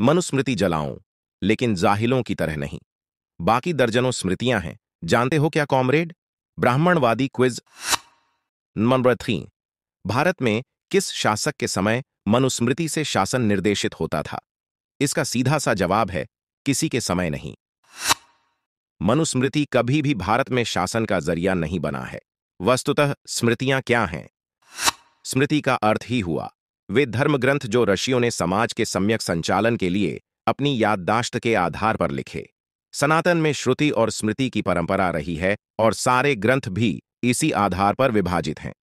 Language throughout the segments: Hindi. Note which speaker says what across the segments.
Speaker 1: मनुस्मृति जलाऊं, लेकिन जाहिलों की तरह नहीं। बाकी दर्जनों स्मृतियाँ हैं। जानते हो क्या, कॉमरेड? ब्राह्मणवादी क्विज नंबर थ्री भारत में किस शासक के समय मनुस्मृति से शासन निर्देशित होता था? इसका सीधा सा जवाब है, किसी के समय नहीं। मनुस्मृति कभी भी भारत में शासन का ज़रिया नहीं बना है। वस्तुतः स्मृतियाँ क्या हैं? स्मृति का अर्थ ही हुआ वे धर्मग्रंथ जो ऋषियों ने समाज के सम्यक संचालन के लिए अपनी याददाश्त के आधार पर लिखे। सनातन में श्रुति और स्मृति की परंपरा रही है और सारे ग्रंथ भी इसी आधार पर विभाजित हैं।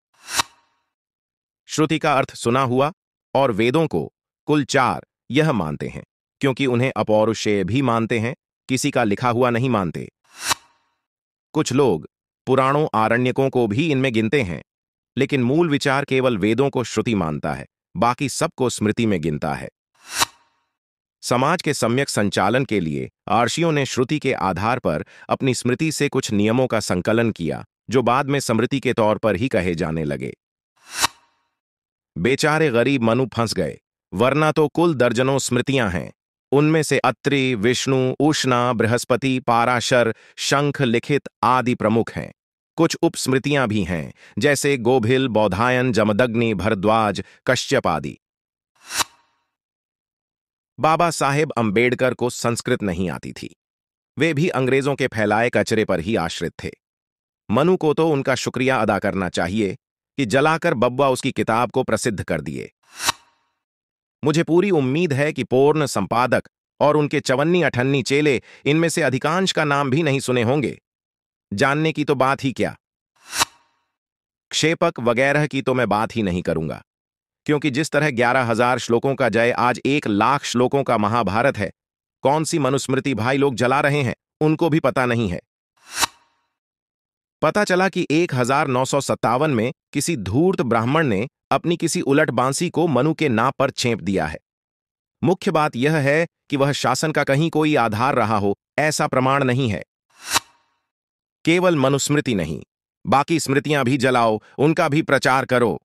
Speaker 1: श्रुति का अर्थ सुना हुआ और वेदों को कुल चार यह मानते हैं, क्योंकि उन्हें अपौरुषेय भी मानते हैं, किसी का लिखा हुआ नहीं मानते। कुछ लोग पुराणों आरण्यकों को भी इनमें गिनते हैं, लेकिन मूल विचार केवल वेदों को श्रुति मानता है। बाकी सबको स्मृति में गिनता है। समाज के सम्यक संचालन के लिए आर्षियों ने श्रुति के आधार पर अपनी स्मृति से कुछ नियमों का संकलन किया, जो बाद में स्मृति के तौर पर ही कहे जाने लगे। बेचारे गरीब मनु फंस गए, वरना तो कुल दर्जनों स्मृतियाँ हैं। उनमें से अत्रि, विष्णु, उष्णा, बृहस्पति, पाराशर, शंख, लिखित आदि प्रमुख हैं। कुछ उपस्मृतियाँ भी हैं, जैसे गोभिल, बौधायन, जमदग्नि, भरद्वाज, कश्यप आदि। बाबा साहेब अंबेडकर को संस्कृत नहीं आती थी। वे भी अंग्रेज़ों के फैलाए कचरे पर ही आश्रित थे। मनु को तो उनका शुक्रिया अदा करना चाहिए कि जलाकर बब्बा उसकी किताब को प्रसिद्ध कर दिए। मुझे पूरी उम्मीद है कि पूर्ण संपादक और उनके चवन्नी अठन्नी चेले इनमें से अधिकांश का नाम भी नहीं सुने होंगे। जानने की तो बात ही क्या? क्षेपक वगैरह की तो मैं बात ही नहीं करूँगा, क्योंकि जिस तरह ग्यारह हज़ार श्लोकों का जय आज एक लाख श्लोकों का महाभारत है कौन सी मनुस्मृति भाई लोग जला रहे हैं, उनको भी पता नहीं है। पता चला कि एक हज़ार नौ सौ सत्तावन में किसी धूर्त ब्राह्मण ने अपनी किसी उलट बांसी को मनु के नाप पर छेप दिया है। मुख्य बात यह है कि वह शासन का कहीं कोई आधार रहा हो, ऐसा प्रमाण नहीं है। केवल मनुस्मृति नहीं बाकी स्मृतियाँ भी जलाओ उनका भी प्रचार करो।